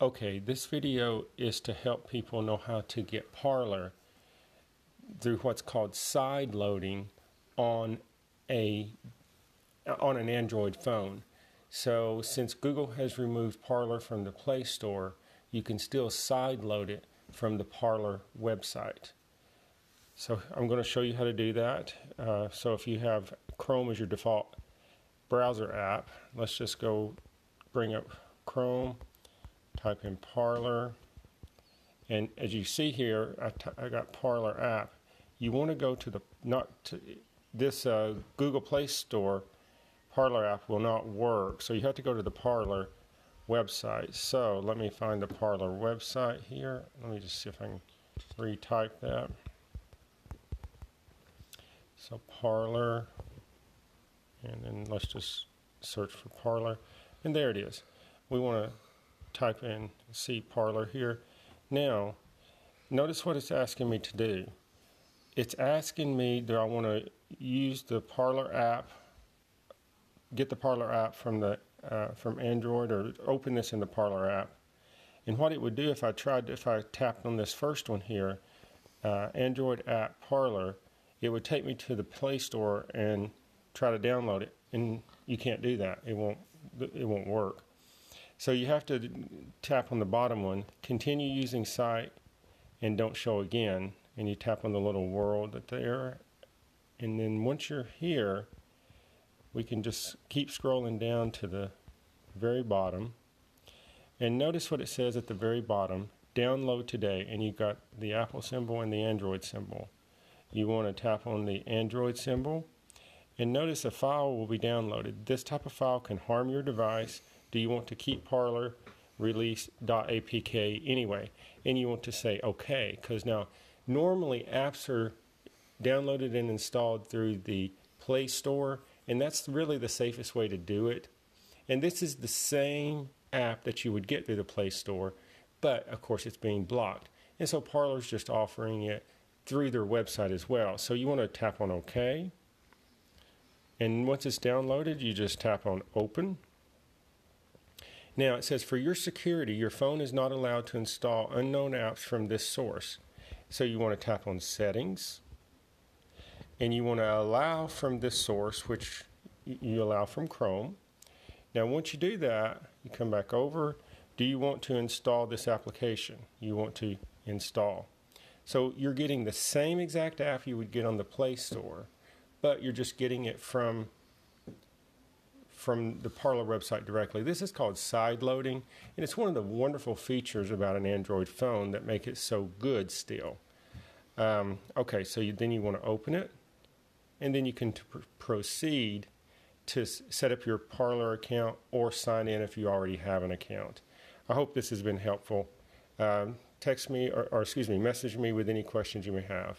Okay, this video is to help people know how to get Parler through what's called side loading on a on an Android phone. So since Google has removed Parler from the Play Store, you can still side load it from the Parler website. So I'm going to show you how to do that. Uh, so if you have Chrome as your default browser app, let's just go bring up Chrome type in Parler. And as you see here, I, got Parler app. You want to go to the, not to, this uh, Google Play Store, Parler app will not work. So you have to go to the Parler website. So let me find the Parler website here. Let me just see if I can retype that. So Parler, and then let's just search for Parler, And there it is. We want to type in see Parler here. Now, notice what it's asking me to do. It's asking me do I want to use the Parler app, get the Parler app from the uh, from Android, or open this in the Parler app. And what it would do if I tried, if I tapped on this first one here, uh, Android app Parler, it would take me to the Play Store and try to download it, and you can't do that. It won't. It won't work. So you have to tap on the bottom one, continue using site, and don't show again. And you tap on the little world there. And then once you're here, we can just keep scrolling down to the very bottom. And notice what it says at the very bottom download today. And you've got the Apple symbol and the Android symbol. You want to tap on the Android symbol. And notice a file will be downloaded. This type of file can harm your device do you want to keep Parler release.apk anyway? And you want to say OK, because now normally apps are downloaded and installed through the Play Store, and that's really the safest way to do it. And this is the same app that you would get through the Play Store, but of course it's being blocked. And so Parler's just offering it through their website as well. So you want to tap on OK. And once it's downloaded, you just tap on Open. Now it says for your security, your phone is not allowed to install unknown apps from this source. So you want to tap on settings and you want to allow from this source, which you allow from Chrome. Now, once you do that, you come back over. Do you want to install this application? You want to install. So you're getting the same exact app you would get on the Play Store, but you're just getting it from from the Parler website directly. This is called side loading, and it's one of the wonderful features about an Android phone that make it so good still. Um, okay, so you, then you want to open it, and then you can proceed to s- set up your Parler account or sign in if you already have an account. I hope this has been helpful. Um, text me or, or excuse me, message me with any questions you may have.